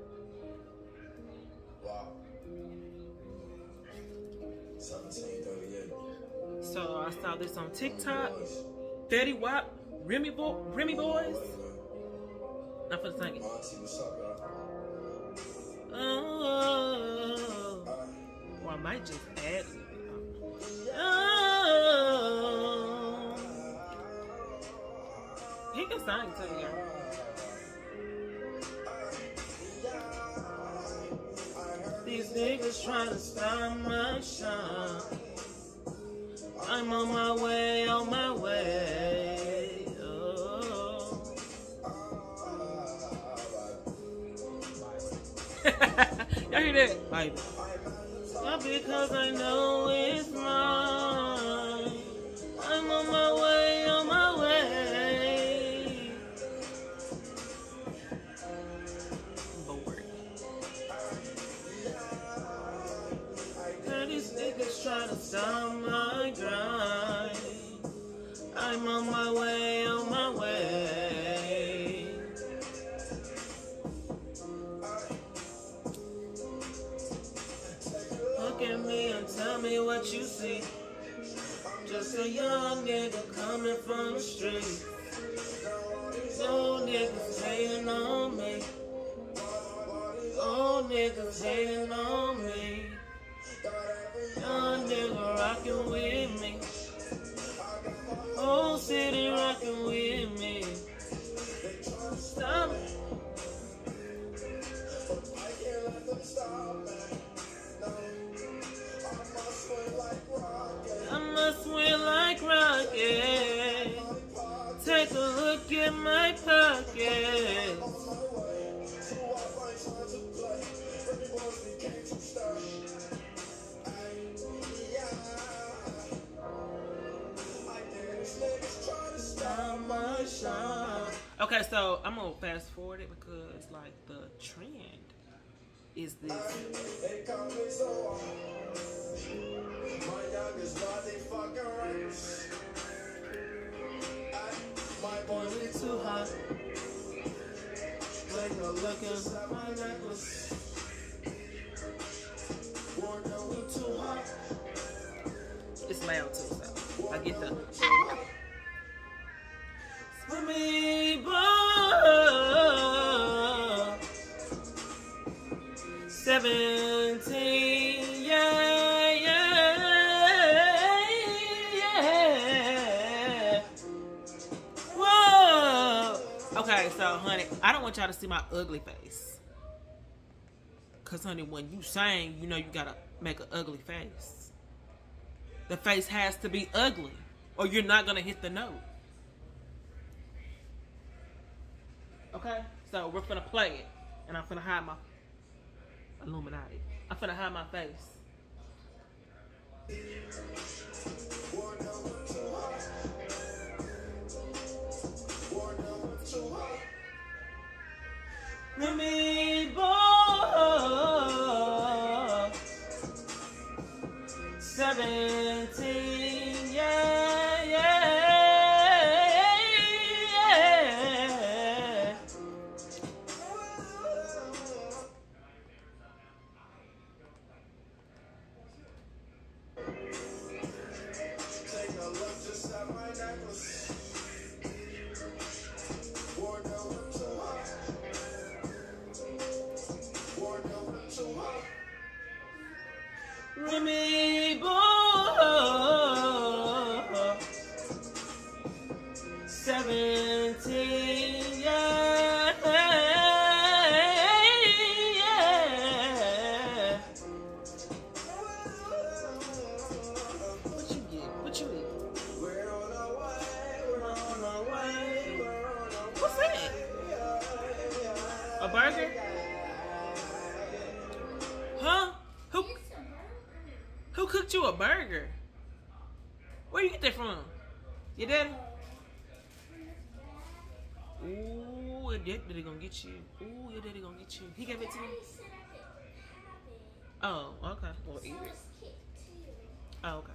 Wow. 1738. So I saw this on TikTok. Fetty Wap, Remy, Bo- Remy Boyz. I'm finna sing it. Monty, what's up, y'all? Oh, or I might just add. Oh, he can sing too, y'all. Niggas trying to stop my shine. I'm on my way, on my way. Oh. Y'all hear that? Because I know it's mine. I'm on my way, my grind. I'm on my way, on my way. Look at me and tell me what you see. Just a young nigga coming from the street. Old niggas hating on me. Old niggas hating on me. Okay, so I'm gonna fast forward it because like the trend is this. They call me so My youngest body fucking rich. My boy, we too hot. Take a look at my necklace. Wonder we too hot. It's loud too, so I get the. Ah! Me seventeen, yeah, yeah, yeah. Whoa. Okay, so honey, I don't want y'all to see my ugly face. Cause honey, when you sing, you know you gotta make an ugly face. The face has to be ugly, or you're not gonna hit the note. Okay? So we're gonna play it. And I'm gonna hide my Illuminati. I'm gonna hide my face. Let me ball. 17 Boy, seventeen, yeah, yeah. What you get? What you. What's that? A burger? Cooked you a burger? Where you get that from? Your daddy? Ooh, your daddy gonna get you. Ooh, your daddy gonna get you. He gave it to me. Oh, okay. Well, eat it. Oh, okay.